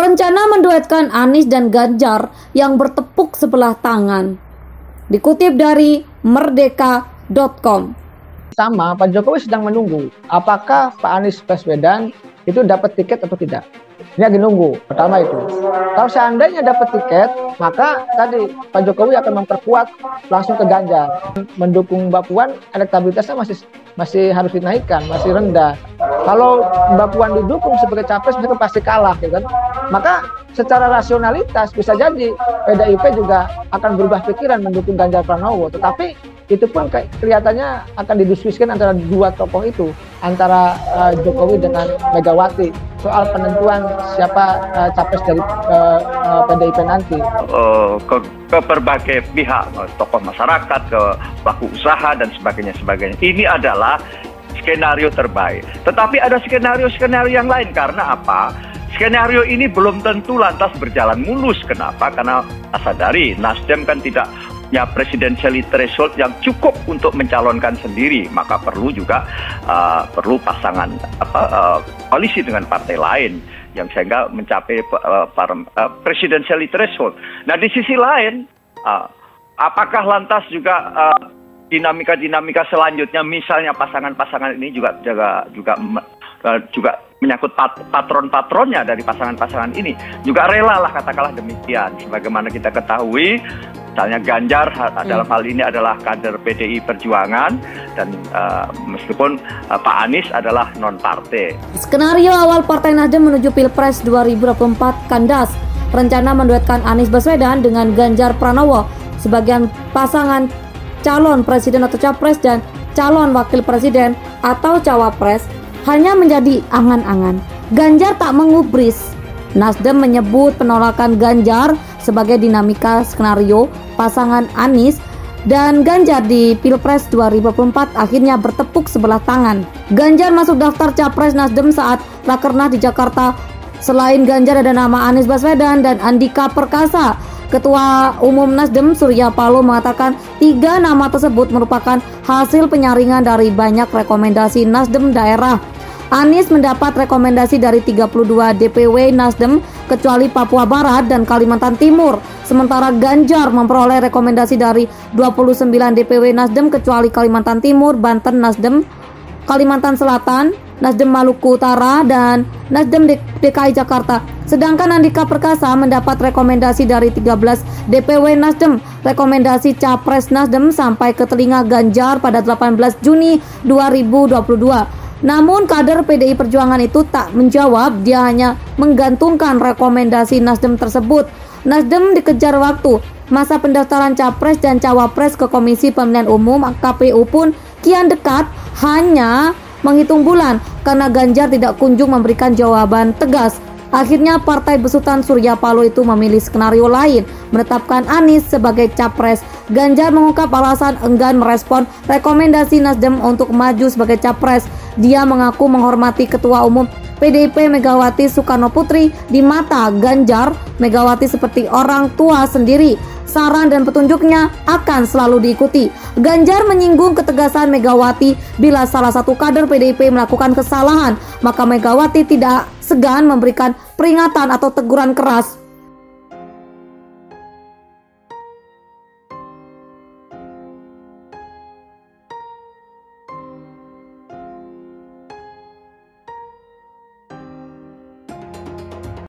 Rencana menduetkan Anies dan Ganjar yang bertepuk sebelah tangan. Dikutip dari merdeka.com. Sama, Pak Jokowi sedang menunggu apakah Pak Anies Baswedan itu dapat tiket atau tidak. Ini lagi nunggu. Pertama itu. Kalau seandainya dapat tiket, maka tadi Pak Jokowi akan memperkuat langsung ke Ganjar. Mendukung Mbak Puan, elektabilitasnya masih masih harus dinaikkan, masih rendah. Kalau Mbak Puan didukung sebagai capres, mereka pasti kalah, ya kan? Maka secara rasionalitas bisa jadi PDIP juga akan berubah pikiran mendukung Ganjar Pranowo. Tetapi itu pun kelihatannya akan didiskusikan antara dua tokoh itu, antara uh, Jokowi dengan Megawati soal penentuan siapa uh, capres dari uh, uh, PDIP nanti. Uh, ke, ke berbagai pihak, tokoh masyarakat, ke pelaku usaha dan sebagainya sebagainya. Ini adalah skenario terbaik. Tetapi ada skenario-skenario yang lain karena apa? Skenario ini belum tentu lantas berjalan mulus. Kenapa? Karena sadari Nasdem kan tidak punya presidensial threshold yang cukup untuk mencalonkan sendiri, maka perlu juga uh, perlu pasangan apa uh, koalisi dengan partai lain yang sehingga mencapai uh, uh, presidensial threshold. Nah di sisi lain, uh, apakah lantas juga uh, dinamika-dinamika selanjutnya, misalnya pasangan-pasangan ini juga juga juga juga menyangkut pat patron-patronnya dari pasangan-pasangan ini juga rela lah katakanlah demikian sebagaimana kita ketahui misalnya Ganjar hmm. dalam hal ini adalah kader PDI Perjuangan dan uh, meskipun uh, Pak Anies adalah non partai. Skenario awal Partai Nasdem menuju Pilpres 2024 kandas. Rencana menduetkan Anies Baswedan dengan Ganjar Pranowo sebagian pasangan calon presiden atau capres dan calon wakil presiden atau cawapres hanya menjadi angan-angan. Ganjar tak mengubris. Nasdem menyebut penolakan Ganjar sebagai dinamika skenario pasangan Anies dan Ganjar di Pilpres 2024 akhirnya bertepuk sebelah tangan. Ganjar masuk daftar capres Nasdem saat Rakernas di Jakarta. Selain Ganjar ada nama Anies Baswedan dan Andika Perkasa. Ketua Umum Nasdem Surya Paloh mengatakan tiga nama tersebut merupakan hasil penyaringan dari banyak rekomendasi Nasdem daerah. Anies mendapat rekomendasi dari 32 DPW Nasdem kecuali Papua Barat dan Kalimantan Timur. Sementara Ganjar memperoleh rekomendasi dari 29 DPW Nasdem kecuali Kalimantan Timur, Banten Nasdem, Kalimantan Selatan, Nasdem Maluku Utara dan Nasdem DKI Jakarta. Sedangkan Andika Perkasa mendapat rekomendasi dari 13 DPW Nasdem. Rekomendasi Capres Nasdem sampai ke telinga Ganjar pada 18 Juni 2022. Namun kader PDI Perjuangan itu tak menjawab, dia hanya menggantungkan rekomendasi Nasdem tersebut. Nasdem dikejar waktu. Masa pendaftaran capres dan cawapres ke Komisi Pemilihan Umum KPU pun kian dekat hanya menghitung bulan karena Ganjar tidak kunjung memberikan jawaban tegas. Akhirnya Partai Besutan Surya Paloh itu memilih skenario lain, menetapkan Anies sebagai capres. Ganjar mengungkap alasan enggan merespon rekomendasi Nasdem untuk maju sebagai capres. Dia mengaku menghormati Ketua Umum PDIP Megawati Soekarno Putri di mata Ganjar, Megawati seperti orang tua sendiri saran dan petunjuknya akan selalu diikuti. Ganjar menyinggung ketegasan Megawati bila salah satu kader PDIP melakukan kesalahan, maka Megawati tidak segan memberikan peringatan atau teguran keras